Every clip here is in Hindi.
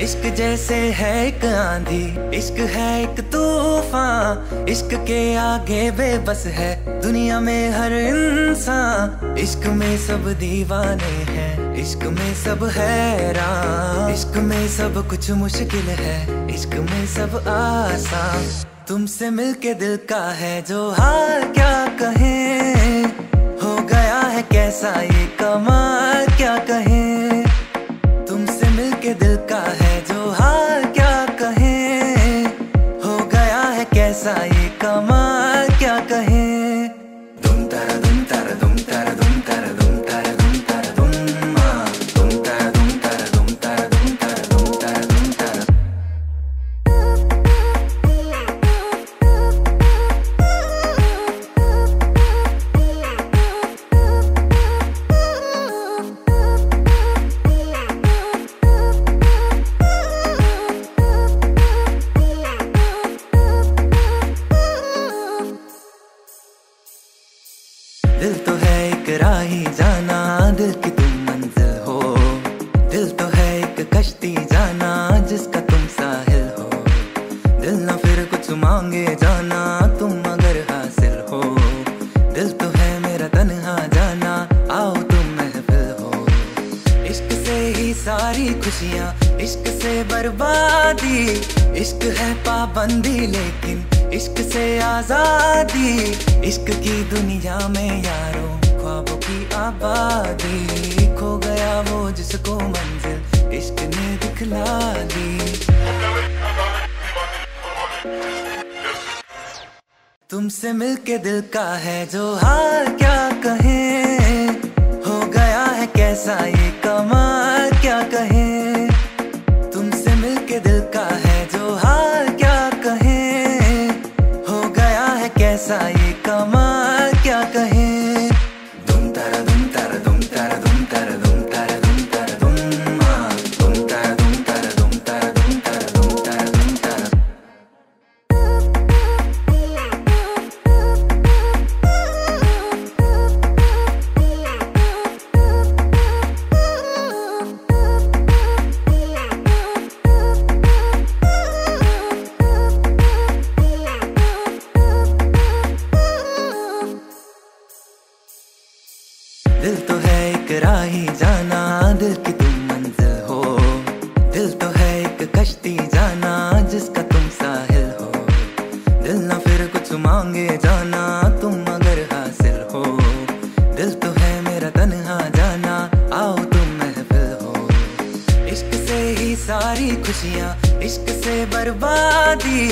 इश्क जैसे है एक आंधी, इश्क है एक तूफ़ान, इश्क के आगे बेबस है दुनिया में हर इंसान। इश्क में सब दीवाने हैं, इश्क में सब हैरान। इश्क में सब कुछ मुश्किल है, इश्क में सब आसान। तुमसे मिलके दिल का है, जो हाल क्या कहें? हो गया है कैसा ये कमाल, क्या कहें? है है एक राही जाना दिल की तुम मंजिल हो। दिल तो है एक कश्ती, जाना जिसका तुम साहिल हो। दिल ना फिर कुछ मांगे, जाना तुम अगर हासिल हो। दिल तो है मेरा तन्हा, जाना आओ तुम महफिल हो। इश्क से ही सारी खुशियाँ, इश्क से बर्बादी। इश्क है पाबंदी, लेकिन इश्क से आज़ादी। इश्क की दुनिया में यारों की आबादी खो गया वो जिसको मंजिल, इश्क ने दिखला दी। तुमसे मिलके दिल का है जो हाल क्या कहे, हो गया है कैसा ये कमाल? है एक राही जाना दिल की तुम मंजिल हो। दिल तो है एक कश्ती जाना, जिसका तुम साहिल हो। दिल ना फिर कुछ मांगे जाना, तुम अगर हासिल हो। दिल तो है मेरा तन्हा जाना, आओ तुम महफिल हो। इश्क से ही सारी खुशियाँ, इश्क से बर्बादी।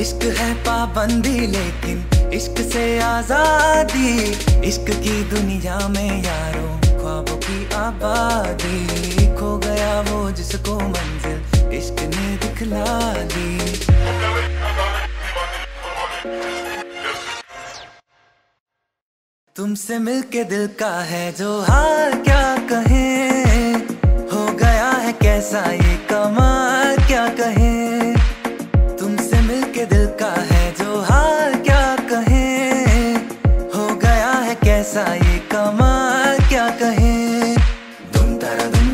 इश्क है पाबंदी, लेकिन इश्क से आज़ादी। इश्क की दुनिया में यारों ख्वाबों की आबादी। खो गया वो जिसको मंजिल, इश्क ने दिखला दी। तुमसे मिलके दिल का है जो हाल क्या कहे? हो गया है कैसा ये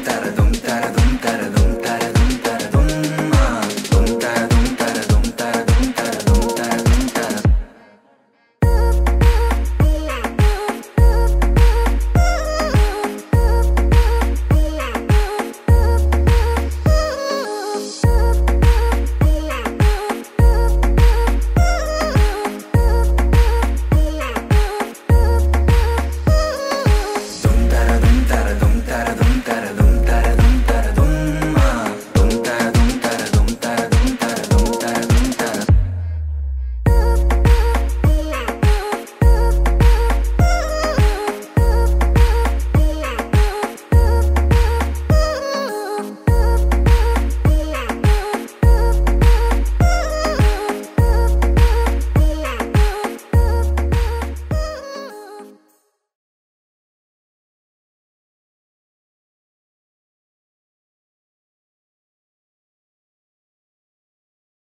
cantar.